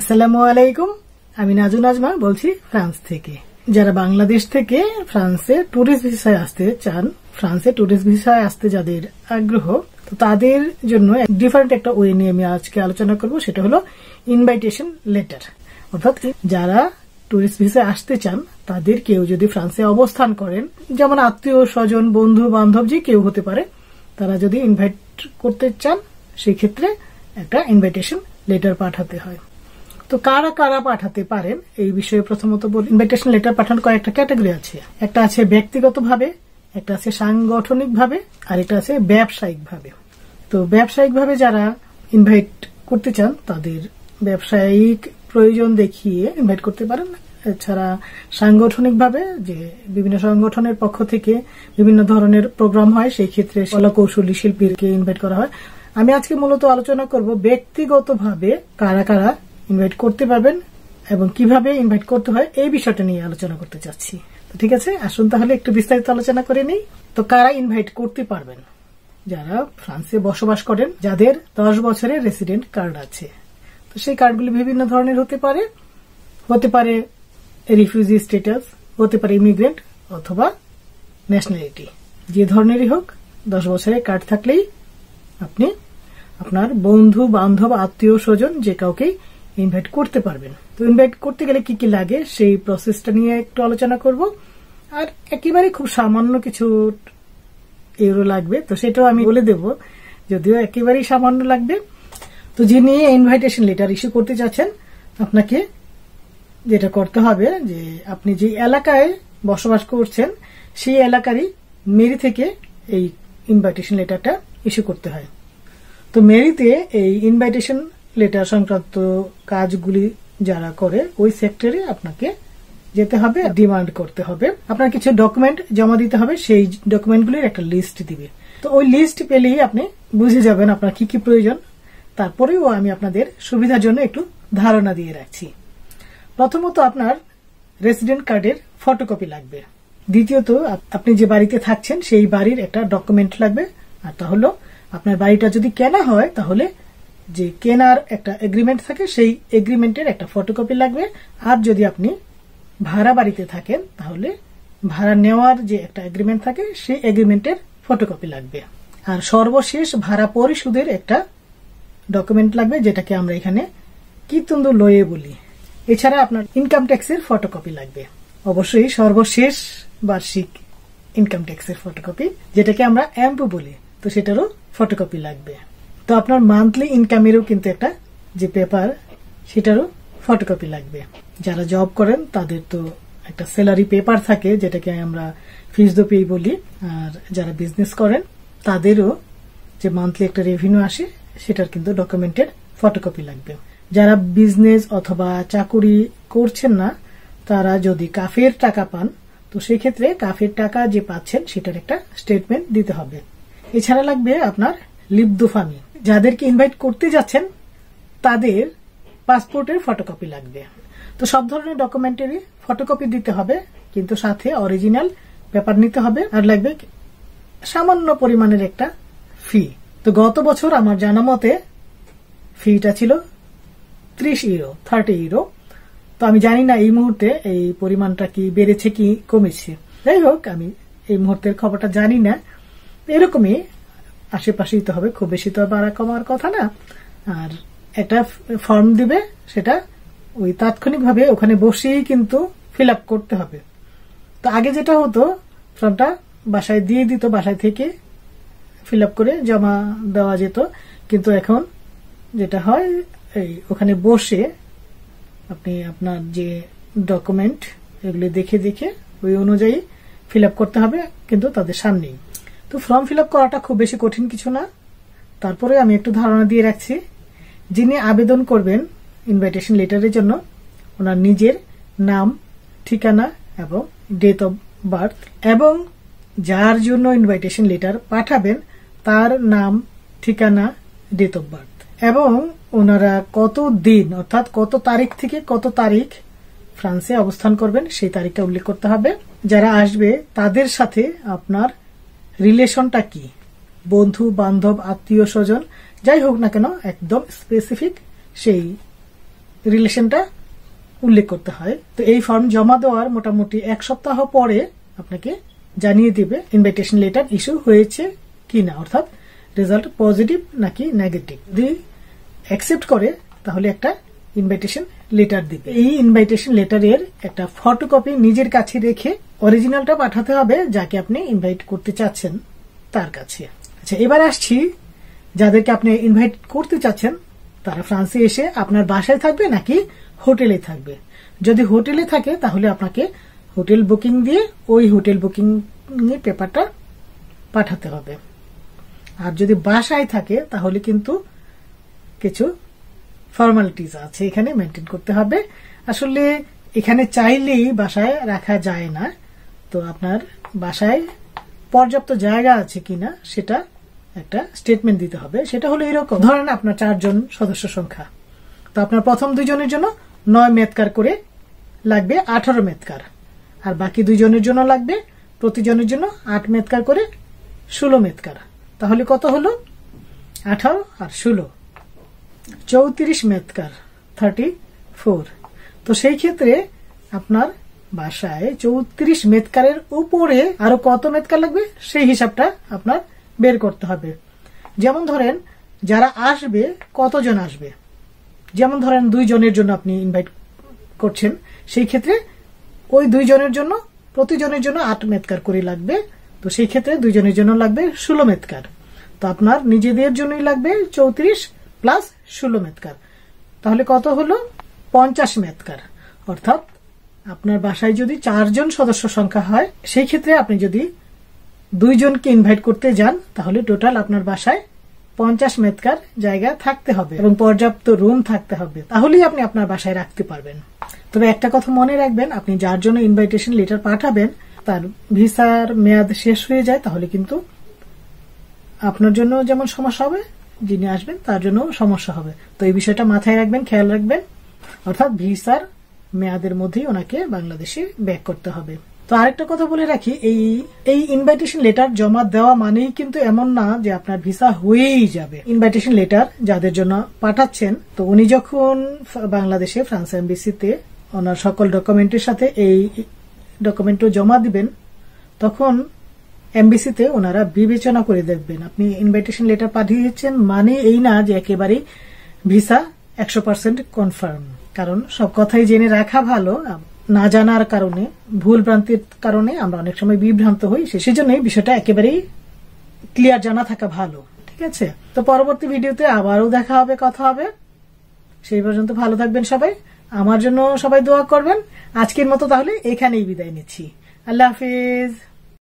আসসালামু আলাইকুম। আমি নাজু নাজমা বলছি ফ্রান্স থেকে। যারা বাংলাদেশ থেকে ফ্রান্সে ট্যুরিস্ট ভিসায় আসতে চান, ফ্রান্সে ট্যুরিস্ট ভিসায় আসতে যাদের আগ্রহ, তো তাদের জন্য ডিফারেন্ট একটা ওয়ে নিয়ে আমি আজকে আলোচনা করব, সেটা হলো ইনভাইটেশন লেটার অর্থাৎ যারা ট্যুরিস্ট ভিসায় আসতে চান, তাদের কেউ যদি ফ্রান্সে অবস্থান করেন, যেমন আত্মীয়, স্বজন, বন্ধু, বান্ধব যে কেউ হতে পারে, তারা যদি ইনভাইট করতে চান, সেক্ষেত্রে একটা ইনভাইটেশন লেটার পাঠাতে হয়। তো কারা কারা পাঠাতে পারেন? এই বিষয়ে প্রথমত বলি ইনভাইটেশন লেটার পাঠানোর কয়েকটা ক্যাটাগরি আছে। একটা আছে ব্যক্তিগতভাবে, একটা আছে সাংগঠনিকভাবে, আর একটা আছে ব্যবসায়িকভাবে। তো ব্যবসায়িকভাবে যারা ইনভাইট করতে চান, তাদের ব্যবসায়িক প্রয়োজন দেখিয়ে ইনভাইট করতে পারেন। এছাড়া সাংগঠনিকভাবে যে বিভিন্ন সংগঠনের পক্ষ থেকে বিভিন্ন ধরনের প্রোগ্রাম হয়, সেই ক্ষেত্রে কলা কৌশলী শিল্পীকে ইনভাইট করা হয়। আমি আজকে মূলত আলোচনা করব ব্যক্তিগতভাবে কারা কারা ইনভাইট করতে পারবেন এবং কীভাবে ইনভাইট করতে হয় এই বিষয়টা নিয়ে আলোচনা করতে চাচ্ছি। তো ঠিক আছে, আসুন তাহলে একটু বিস্তারিত আলোচনা করে নিই। তো কারা ইনভাইট করতে পারবেন? যারা ফ্রান্সে বসবাস করেন, যাদের দশ বছরের রেসিডেন্ট কার্ড আছে। তো সেই কার্ডগুলি বিভিন্ন ধরনের হতে পারে। হতে পারে রিফিউজি স্টেটাস হতে পারে ইমিগ্রেন্ট অথবা ন্যাশনালিটি যে ধরনেরই হোক, দশ বছরের কার্ড থাকলেই আপনি আপনার বন্ধু, বান্ধব, আত্মীয়, স্বজন যে কাউকেই ইনভাইট করতে পারবেন তো ইনভাইট করতে গেলে কি কি লাগে সেই প্রসেসটা নিয়ে একটু আলোচনা করব। আর একেবারে খুব সামান্য কিছু ইউরো লাগবে, তো সেটাও আমি বলে দেব, যদিও একেবারেই সামান্য লাগবে। তো যিনি ইনভাইটেশন লেটার ইস্যু করতে যাচ্ছেন আপনাকে যেটা করতে হবে যে আপনি যে এলাকায় বসবাস করছেন, সেই এলাকারই মেরি থেকে এই ইনভাইটেশন লেটারটা ইস্যু করতে হয়। তো মেরিতে এই ইনভাইটেশন লেটার সংক্রান্ত কাজগুলি যারা করে, ওই সেক্টরে আপনাকে যেতে হবে ডিমান্ড করতে হবে। আপনার কিছু ডকুমেন্ট জমা দিতে হবে, সেই ডকুমেন্টগুলির একটা লিস্ট দিবে। তো ওই লিস্ট পেলেই আপনি বুঝে যাবেন আপনার কি কি প্রয়োজন। তারপরেও আমি আপনাদের সুবিধার জন্য একটু ধারণা দিয়ে রাখছি। প্রথমত আপনার রেসিডেন্ট কার্ডের ফটোকপি লাগবে। দ্বিতীয়ত আপনি যে বাড়িতে থাকছেন, সেই বাড়ির একটা ডকুমেন্ট লাগবে। আর তা হলো, আপনার বাড়িটা যদি কেনা হয়, তাহলে যে কেনার একটা এগ্রিমেন্ট থাকে, সেই এগ্রিমেন্টের একটা ফটোকপি লাগবে। আর যদি আপনি ভাড়া বাড়িতে থাকেন, তাহলে ভাড়া নেওয়ার যে একটা এগ্রিমেন্ট থাকে, সেই এগ্রিমেন্টের ফটোকপি লাগবে। আর সর্বশেষ ভাড়া পরিশোধের একটা ডকুমেন্ট লাগবে, যেটাকে আমরা এখানে কিতুন্দু লয়ে বলি। এছাড়া আপনার ইনকাম ট্যাক্সের ফটোকপি লাগবে। অবশ্যই সর্বশেষ বার্ষিক ইনকাম ট্যাক্সের ফটোকপি যেটাকে আমরা অ্যাম্পু বলি, তো সেটারও ফটোকপি লাগবে। তো আপনার মান্থলি ইনকামেরও কিন্তু একটা যে পেপার সেটারও ফটোকপি লাগবে। যারা জব করেন, তাদের তো একটা স্যালারি পেপার থাকে, যেটাকে আমরা ফিস দো পে বলি। আর যারা বিজনেস করেন, তাদেরও যে মান্থলি একটা রেভিনিউ আসে, সেটার কিন্তু ডকুমেন্টের ফটোকপি লাগবে। যারা বিজনেস অথবা চাকুরি করছেন না, তারা যদি কাফের টাকা পান, তো সেক্ষেত্রে কাফের টাকা যে পাচ্ছেন, সেটার একটা স্টেটমেন্ট দিতে হবে। এছাড়া লাগবে আপনার লিপদুফামি যাদেরকে ইনভাইট করতে যাচ্ছেন, তাদের পাসপোর্টের ফটোকপি লাগবে। তো সব ধরনের ডকুমেন্টেরই ফটোকপি দিতে হবে, কিন্তু সাথে অরিজিনাল পেপার নিতে হবে, আর লাগবে সামান্য পরিমাণের একটা ফি তো গত বছর আমার জানা মতে ফিটা ছিল ত্রিশ ইউরো থার্টি ইউরো তো আমি জানি না এই মুহূর্তে এই পরিমাণটা কি বেড়েছে কি কমেছে। যাই হোক, আমি এই মুহূর্তের খবরটা জানি না। এরকমই আশেপাশেই তো হবে, খুব বেশি তো বাড়া কমার কথা না। আর একটা ফর্ম দিবে, সেটা ওই তাৎক্ষণিকভাবে ওখানে বসেই কিন্তু ফিল করতে হবে। তো আগে যেটা হতো, ফর্মটা বাসায় দিয়ে দিত, বাসায় থেকে ফিল করে জমা দেওয়া যেত। কিন্তু এখন যেটা হয়, এই ওখানে বসে আপনি আপনার যে ডকুমেন্ট এগুলি দেখে দেখে ওই অনুযায়ী ফিল করতে হবে, কিন্তু তাদের সামনেই। তো ফর্ম ফিল করাটা খুব বেশি কঠিন কিছু না। তারপরে আমি একটু ধারণা দিয়ে রাখছি। যিনি আবেদন করবেন ইনভাইটেশন লেটারের জন্য, ওনার নিজের নাম, ঠিকানা এবং ডেট অব বার্থ এবং যার জন্য ইনভাইটেশন লেটার পাঠাবেন, তার নাম, ঠিকানা ডেট অব বার্থ এবং ওনারা কত দিন, অর্থাৎ কত তারিখ থেকে কত তারিখ ফ্রান্সে অবস্থান করবেন, সেই তারিখটা উল্লেখ করতে হবে। যারা আসবে, তাদের সাথে আপনার রিলেশনটা কি? বন্ধু, বান্ধব, আত্মীয়, স্বজন, যাই হোক না কেন, একদম স্পেসিফিক সেই রিলেশনটা উল্লেখ করতে হয়। তো এই ফর্ম জমা দেওয়ার মোটামুটি এক সপ্তাহ পরে আপনাকে জানিয়ে দিবে ইনভাইটেশন লেটার ইস্যু হয়েছে কি না অর্থাৎ রেজাল্ট পজিটিভ নাকি নেগেটিভ যদি অ্যাকসেপ্ট করে, তাহলে একটা ইনভাইটেশন লেটার দিবে। এই ইনভাইটেশন লেটারের একটা ফটোকপি নিজের কাছে রেখে অরিজিনালটা পাঠাতে হবে যাকে আপনি ইনভাইট করতে চাচ্ছেন তার কাছে। আচ্ছা এবার আসছি যাদেরকে আপনি ইনভাইট করতে চাচ্ছেন। তারা ফ্রান্সে এসে আপনার বাসায় থাকবে নাকি হোটেলে থাকবে? যদি হোটেলে থাকে, তাহলে আপনাকে হোটেল বুকিং দিয়ে ওই হোটেল বুকিং পেপারটা পাঠাতে হবে। আর যদি বাসায় থাকে, তাহলে কিন্তু কিছু ফর্মালিটিস আছে এখানে মেনটেন করতে হবে। আসলে এখানে চাইলেই বাসায় রাখা যায় না। তো আপনার বাসায় পর্যাপ্ত জায়গা আছে কিনা সেটা একটা স্টেটমেন্ট দিতে হবে। সেটা হলো এরকম। ধরেন আপনার চারজন সদস্য সংখ্যা। তো আপনার প্রথম দুইজনের জন্য নয় মেতকার করে লাগবে আঠারো মেতকার আর বাকি দুইজনের জন্য লাগবে প্রতিজনের জন্য আট মেতকার করে ষোলো মেতকার তাহলে কত হলো? আঠারো আর ষোলো। চৌত্রিশ মেতকার থার্টি ফোর তো সেই ক্ষেত্রে আপনার বাসায় চৌত্রিশ মেতকারের উপরে আরও কত মেতকার লাগবে? সেই হিসাবটা আপনার বের করতে হবে। যেমন ধরেন, যারা আসবে, কতজন আসবে? যেমন ধরেন, দুইজনের জন্য আপনি ইনভাইট করছেন, সেই ক্ষেত্রে ওই দুইজনের জন্য, প্রতিজনের জন্য আট মেতকার করে লাগবে। তো সেই ক্ষেত্রে দুইজনের জন্য লাগবে ষোলো মেতকার। তো আপনার নিজেদের জন্যই লাগবে চৌত্রিশ প্লাস ষোলো মেতকার। তাহলে কত হলো? পঞ্চাশ মেতকার। অর্থাৎ আপনার বাসায় যদি চারজন সদস্য সংখ্যা হয় সেই ক্ষেত্রে আপনি যদি দুইজনকে ইনভাইট করতে যান, তাহলে টোটাল আপনার বাসায় পঞ্চাশ মেতকার জায়গা থাকতে হবে এবং পর্যাপ্ত রুম থাকতে হবে। তাহলেই আপনি আপনার বাসায় রাখতে পারবেন। তবে একটা কথা মনে রাখবেন, আপনি যার জন্য ইনভাইটেশন লেটার পাঠাবেন, তার ভিসার মেয়াদ শেষ হয়ে যায়, তাহলে কিন্তু আপনার জন্য যেমন সমস্যা হবে, যিনি আসবেন তার জন্য সমস্যা হবে। তো এই বিষয়টা মাথায় রাখবেন, খেয়াল রাখবেন। অর্থাৎ ভিসার মেয়াদের মধ্যেই ওনাকে বাংলাদেশে ব্যাক করতে হবে। তো আরেকটা কথা বলে রাখি, এই এই ইনভাইটেশন লেটার জমা দেওয়া মানেই কিন্তু এমন না যে আপনার ভিসা হয়েই যাবে। ইনভাইটেশন লেটার যাদের জন্য পাঠাচ্ছেন, তো উনি যখন বাংলাদেশে ফ্রান্স এমবিসিতে ওনার সকল ডকুমেন্টের সাথে এই ডকুমেন্টও জমা দিবেন, তখন এমবিসিতে ওনারা বিবেচনা করে দেখবেন। আপনি ইনভাইটেশন লেটার পাঠিয়েছেন মানে এই না যে একেবারেই ভিসা একশো পার্সেন্ট কনফার্ম কারণ সব কথাই জেনে রাখা ভালো না জানার কারণে, ভুল ভ্রান্তির কারণে আমরা অনেক সময় বিভ্রান্ত হই সেই সেজন্য বিষয়টা একেবারেই ক্লিয়ার জানা থাকা ভালো, ঠিক আছে? তো পরবর্তী ভিডিওতে আবারও দেখা হবে, কথা হবে। সেই পর্যন্ত ভালো থাকবেন সবাই। আমার জন্য সবাই দোয়া করবেন। আজকের মতো তাহলে এখানেই বিদায় নিচ্ছি। আল্লাহ হাফিজ।